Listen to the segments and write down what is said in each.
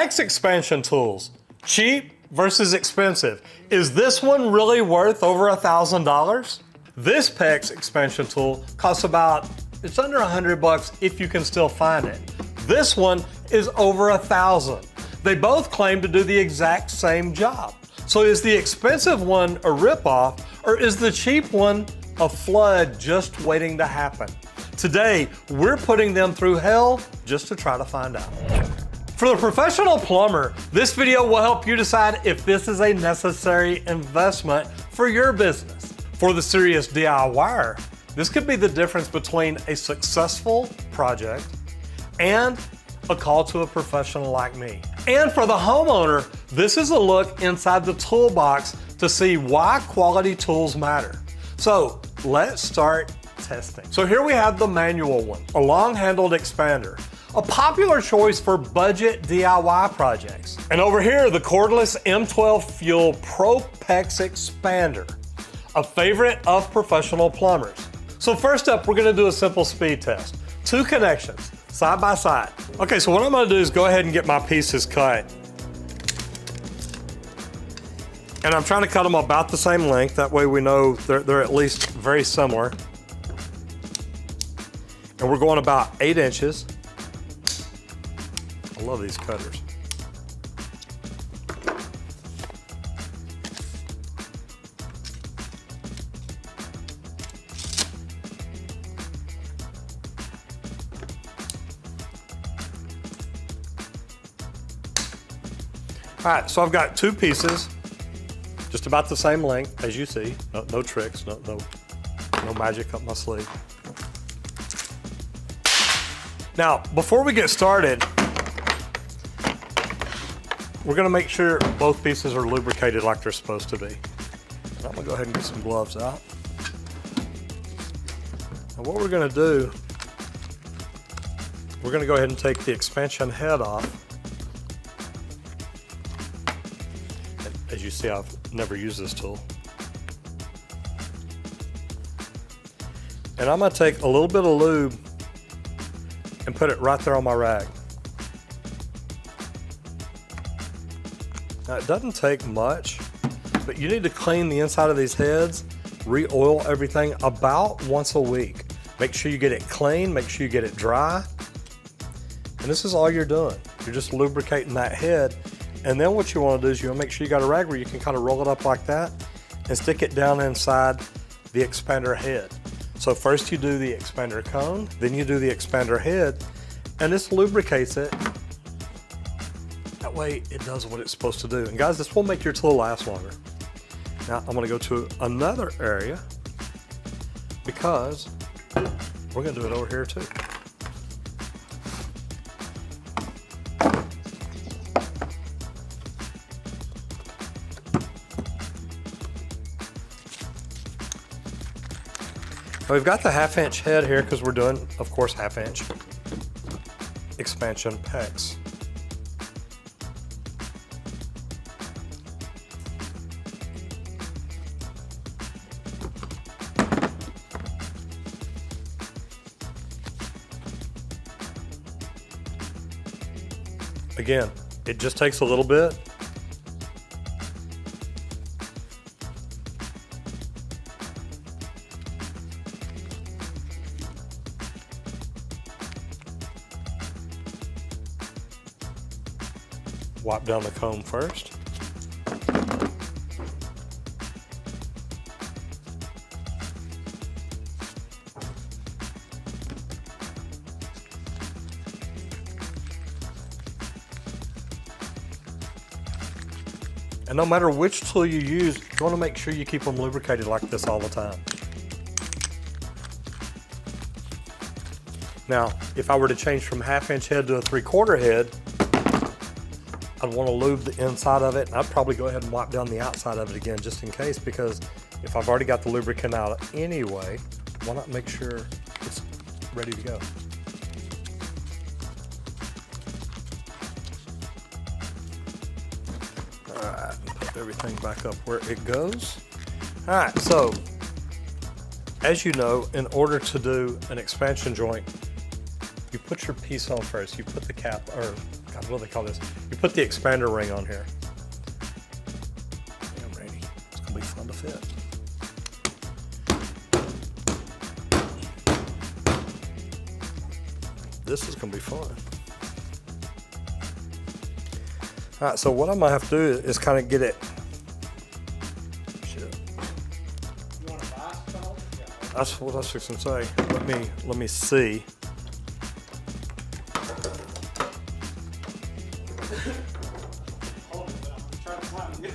PEX expansion tools, cheap versus expensive. Is this one really worth over a $1,000? This PEX expansion tool costs about, it's under a 100 bucks if you can still find it. This one is over a thousand. They both claim to do the exact same job. So is the expensive one a ripoff or is the cheap one a flood just waiting to happen? Today, we're putting them through hell just to try to find out. For the professional plumber, this video will help you decide if this is a necessary investment for your business. For the serious DIYer, this could be the difference between a successful project and a call to a professional like me. And for the homeowner, this is a look inside the toolbox to see why quality tools matter. So let's start testing. So here we have the manual one, a long-handled expander a popular choice for budget DIY projects. And over here, the cordless M12 Fuel ProPEX Expander, a favorite of professional plumbers. So first up, we're gonna do a simple speed test. Two connections, side by side. Okay, so what I'm gonna do is go ahead and get my pieces cut. And I'm trying to cut them about the same length. That way we know they're, they're at least very similar. And we're going about eight inches. I love these cutters. All right, so I've got two pieces, just about the same length as you see. No, no tricks, no, no, no magic up my sleeve. Now, before we get started, we're gonna make sure both pieces are lubricated like they're supposed to be. I'm gonna go ahead and get some gloves out. Now what we're gonna do, we're gonna go ahead and take the expansion head off. As you see, I've never used this tool. And I'm gonna take a little bit of lube and put it right there on my rag. Now it doesn't take much, but you need to clean the inside of these heads, re-oil everything about once a week. Make sure you get it clean, make sure you get it dry. And this is all you're doing. You're just lubricating that head. And then what you wanna do is you wanna make sure you got a rag where you can kind of roll it up like that and stick it down inside the expander head. So first you do the expander cone, then you do the expander head, and this lubricates it way it does what it's supposed to do. And guys, this will make your tool last longer. Now I'm gonna go to another area because we're gonna do it over here too. Now we've got the half inch head here because we're doing, of course, half inch expansion PEX. Again, it just takes a little bit. Wipe down the cone first. No matter which tool you use, you want to make sure you keep them lubricated like this all the time. Now, if I were to change from half inch head to a three quarter head, I'd want to lube the inside of it and I'd probably go ahead and wipe down the outside of it again just in case because if I've already got the lubricant out anyway, why not make sure it's ready to go. Everything back up where it goes. All right, so as you know, in order to do an expansion joint, you put your piece on first. You put the cap, or God, what do they call this? You put the expander ring on here. Damn, Randy, it's gonna be fun to fit. This is gonna be fun. All right, so what I'm gonna have to do is kind of get it. That's what I was fixing to say. Let me let me see.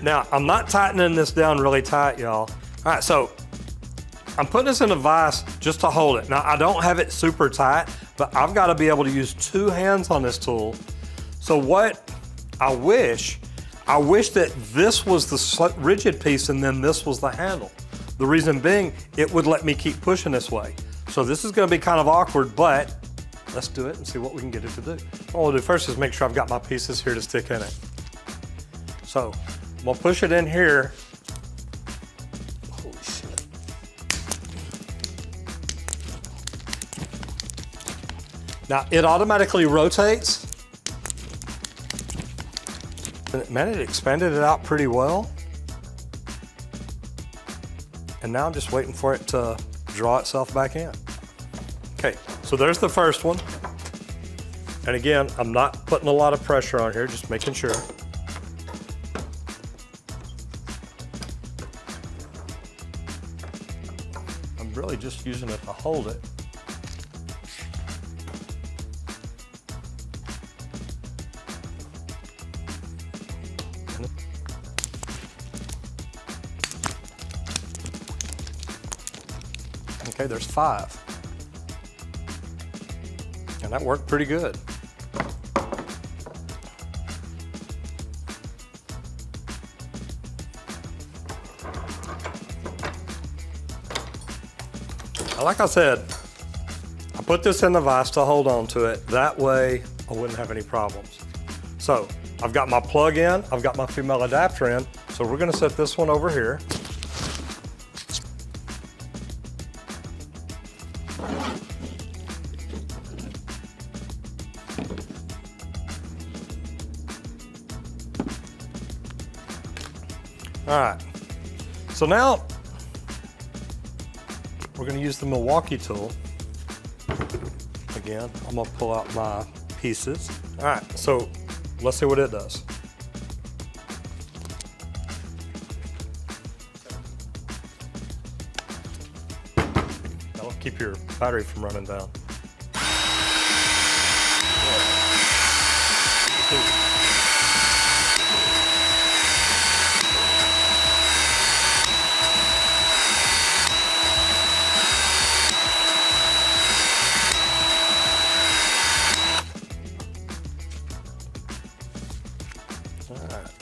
Now, I'm not tightening this down really tight, y'all. All right, so I'm putting this in a vise just to hold it. Now, I don't have it super tight, but I've got to be able to use two hands on this tool. So what I wish, I wish that this was the rigid piece and then this was the handle. The reason being, it would let me keep pushing this way. So this is gonna be kind of awkward, but let's do it and see what we can get it to do. What we'll do first is make sure I've got my pieces here to stick in it. So I'm gonna push it in here. Holy shit. Now it automatically rotates. Man, it expanded it out pretty well. And now I'm just waiting for it to draw itself back in. Okay, so there's the first one. And again, I'm not putting a lot of pressure on here, just making sure. I'm really just using it to hold it. Okay, there's five. And that worked pretty good. Like I said, I put this in the vise to hold on to it. That way I wouldn't have any problems. So I've got my plug in, I've got my female adapter in. So we're gonna set this one over here. So now we're gonna use the Milwaukee tool. Again, I'm gonna pull out my pieces. All right, so let's see what it does. That'll keep your battery from running down.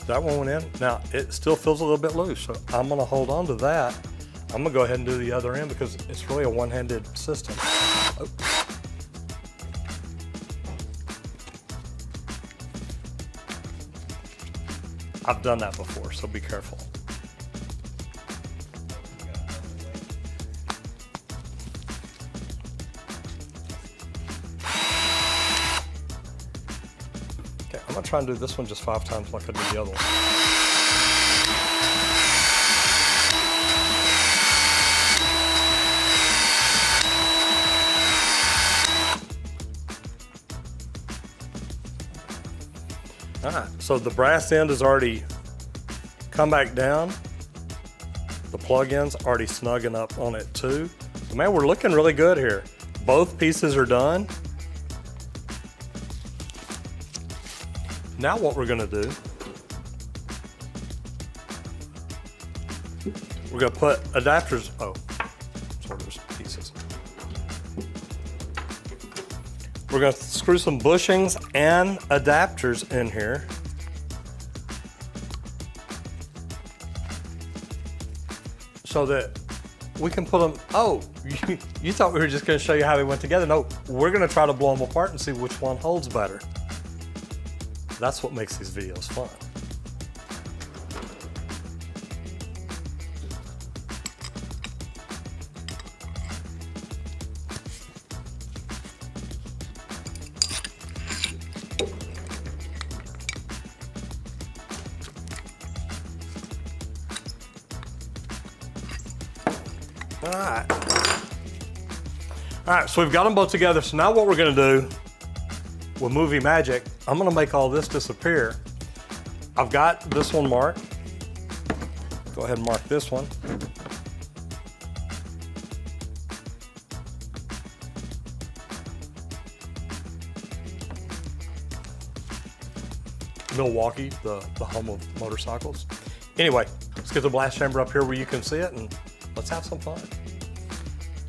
That one went in. Now, it still feels a little bit loose, so I'm gonna hold on to that. I'm gonna go ahead and do the other end because it's really a one-handed system. Oh. I've done that before, so be careful. Try and do this one just five times like I did the other one. All right, so the brass end has already come back down. The plug-in's already snugging up on it too. Man, we're looking really good here. Both pieces are done. Now what we're gonna do, we're gonna put adapters, oh, sorry, there's pieces. We're gonna screw some bushings and adapters in here. So that we can put them, oh, you, you thought we were just gonna show you how they went together. No, we're gonna try to blow them apart and see which one holds better. That's what makes these videos fun. All right. All right, so we've got them both together. So now what we're gonna do with Movie Magic I'm gonna make all this disappear. I've got this one marked. Go ahead and mark this one. Milwaukee, the, the home of motorcycles. Anyway, let's get the blast chamber up here where you can see it and let's have some fun.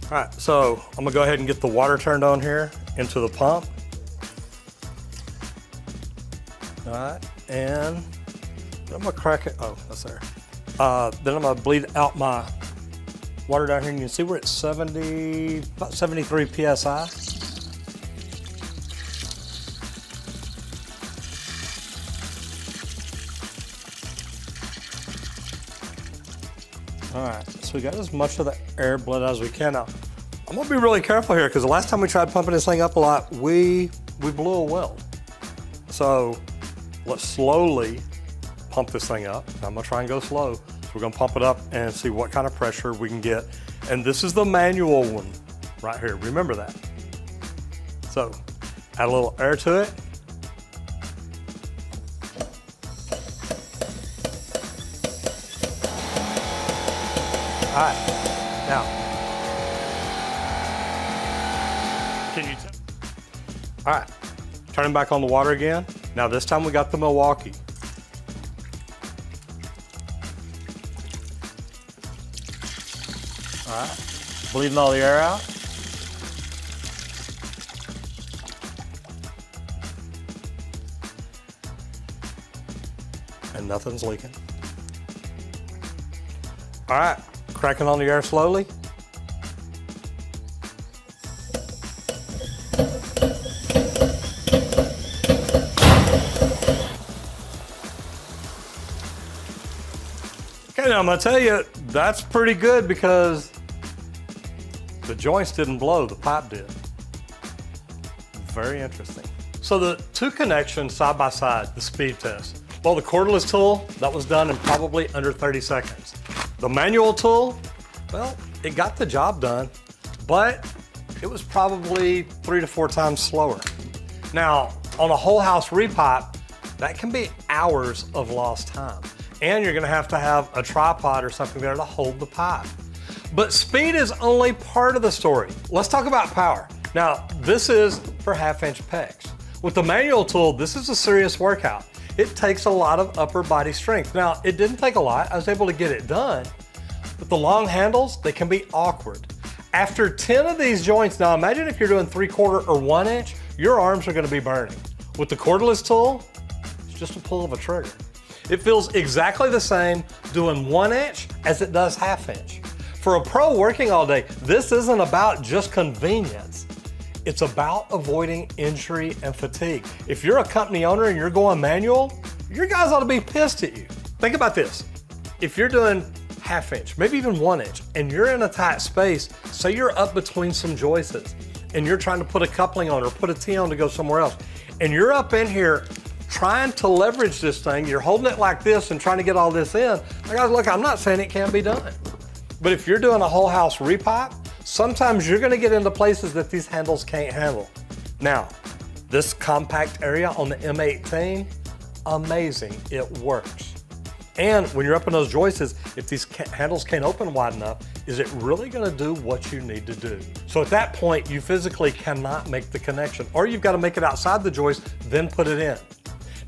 All right, so I'm gonna go ahead and get the water turned on here into the pump. Right, and I'm gonna crack it, oh, that's there. Uh, then I'm gonna bleed out my water down here and you can see we're at 70, about 73 PSI. All right, so we got as much of the air bled as we can now. I'm gonna be really careful here because the last time we tried pumping this thing up a lot, we, we blew a weld. So let's slowly pump this thing up. I'm gonna try and go slow. So we're gonna pump it up and see what kind of pressure we can get. And this is the manual one right here, remember that. So add a little air to it. All right, now, can you tell? All right, turning back on the water again. Now this time we got the Milwaukee. All right, bleeding all the air out. And nothing's leaking. All right, cracking on the air slowly. Now I'm gonna tell you, that's pretty good because the joints didn't blow, the pipe did. Very interesting. So the two connections side by side, the speed test. Well, the cordless tool, that was done in probably under 30 seconds. The manual tool, well, it got the job done, but it was probably three to four times slower. Now, on a whole house repipe, that can be hours of lost time. And you're gonna have to have a tripod or something there to hold the pipe. But speed is only part of the story. Let's talk about power. Now, this is for half inch PEX. With the manual tool, this is a serious workout. It takes a lot of upper body strength. Now, it didn't take a lot. I was able to get it done, but the long handles, they can be awkward. After 10 of these joints, now imagine if you're doing three quarter or one inch, your arms are gonna be burning. With the cordless tool, it's just a pull of a trigger. It feels exactly the same doing one inch as it does half inch. For a pro working all day, this isn't about just convenience. It's about avoiding injury and fatigue. If you're a company owner and you're going manual, your guys ought to be pissed at you. Think about this. If you're doing half inch, maybe even one inch, and you're in a tight space, say you're up between some joists and you're trying to put a coupling on or put a T on to go somewhere else, and you're up in here trying to leverage this thing, you're holding it like this and trying to get all this in. Guys, look, I'm not saying it can't be done. But if you're doing a whole house repipe, sometimes you're gonna get into places that these handles can't handle. Now, this compact area on the M18, amazing, it works. And when you're up in those joists, if these handles can't open wide enough, is it really gonna do what you need to do? So at that point, you physically cannot make the connection, or you've gotta make it outside the joist, then put it in.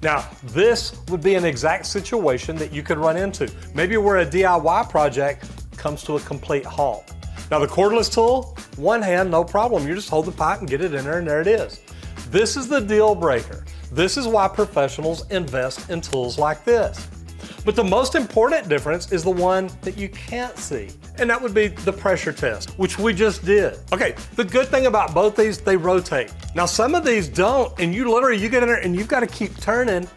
Now, this would be an exact situation that you could run into. Maybe where a DIY project comes to a complete halt. Now the cordless tool, one hand, no problem. You just hold the pipe and get it in there and there it is. This is the deal breaker. This is why professionals invest in tools like this. But the most important difference is the one that you can't see, and that would be the pressure test, which we just did. Okay, the good thing about both these, they rotate. Now some of these don't, and you literally, you get in there and you've got to keep turning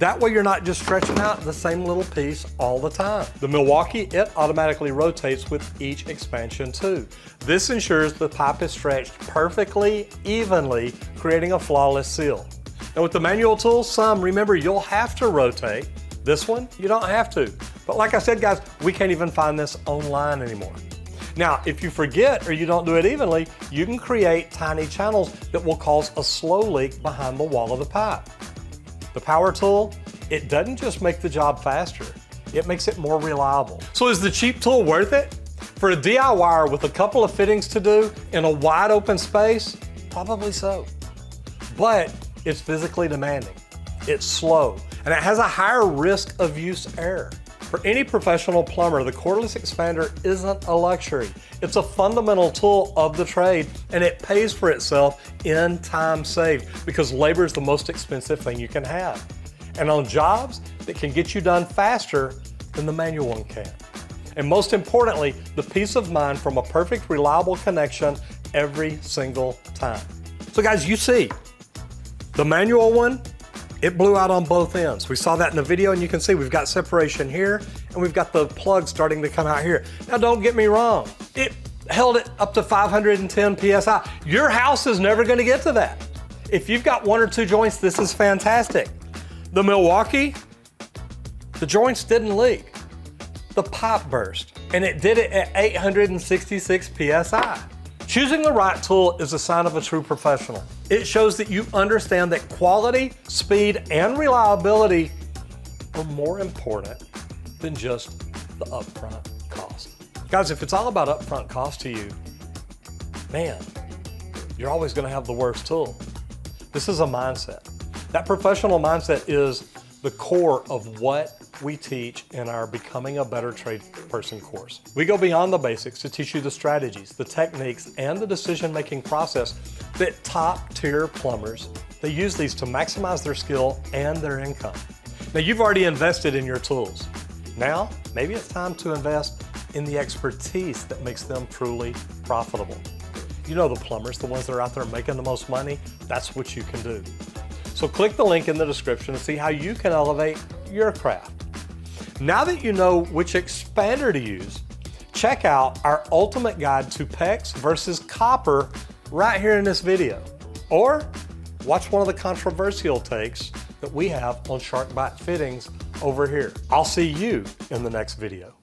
that way you're not just stretching out the same little piece all the time. The Milwaukee, it automatically rotates with each expansion too. This ensures the pipe is stretched perfectly, evenly, creating a flawless seal. Now with the manual tool, some, remember, you'll have to rotate. This one, you don't have to. But like I said, guys, we can't even find this online anymore. Now, if you forget or you don't do it evenly, you can create tiny channels that will cause a slow leak behind the wall of the pipe. The power tool, it doesn't just make the job faster, it makes it more reliable. So is the cheap tool worth it? For a DIYer with a couple of fittings to do in a wide open space, probably so. But it's physically demanding, it's slow, and it has a higher risk of use error. For any professional plumber, the cordless expander isn't a luxury. It's a fundamental tool of the trade and it pays for itself in time saved because labor is the most expensive thing you can have. And on jobs that can get you done faster than the manual one can. And most importantly, the peace of mind from a perfect, reliable connection every single time. So guys, you see, the manual one it blew out on both ends. We saw that in the video and you can see we've got separation here and we've got the plug starting to come out here. Now don't get me wrong, it held it up to 510 PSI. Your house is never gonna get to that. If you've got one or two joints, this is fantastic. The Milwaukee, the joints didn't leak. The pipe burst and it did it at 866 PSI. Choosing the right tool is a sign of a true professional. It shows that you understand that quality, speed, and reliability are more important than just the upfront cost. Guys, if it's all about upfront cost to you, man, you're always gonna have the worst tool. This is a mindset. That professional mindset is the core of what we teach in our Becoming a Better Trade Person course. We go beyond the basics to teach you the strategies, the techniques, and the decision-making process that top tier plumbers, they use these to maximize their skill and their income. Now you've already invested in your tools. Now, maybe it's time to invest in the expertise that makes them truly profitable. You know the plumbers, the ones that are out there making the most money, that's what you can do. So click the link in the description to see how you can elevate your craft. Now that you know which expander to use, check out our ultimate guide to PEX versus copper right here in this video. Or watch one of the controversial takes that we have on SharkBite fittings over here. I'll see you in the next video.